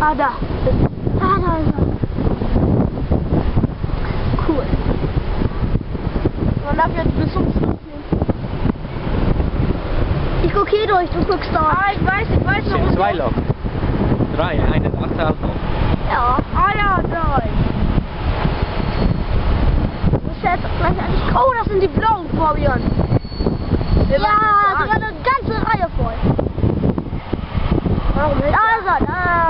Ja, da. Ah, da ist er. Cool. Man darf jetzt bis zum Schluss. Ich guck hier durch, du guckst da. Ah, ich weiß, ich weiß noch. zwei Lok. Drei, eine achte auch noch. Ja. Ah ja, drei. Das ist jetzt gleichzeitig. Oh, das sind die blauen, Fabian. Wir Ja, sogar eine ganze Reihe voll. Warum nicht? Da ist er. Da,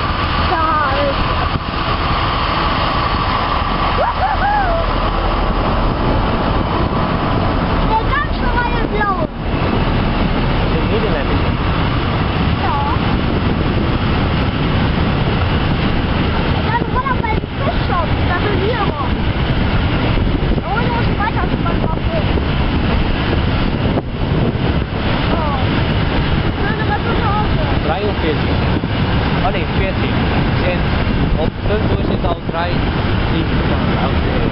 stars. En op punt zit al vrij 10 van de.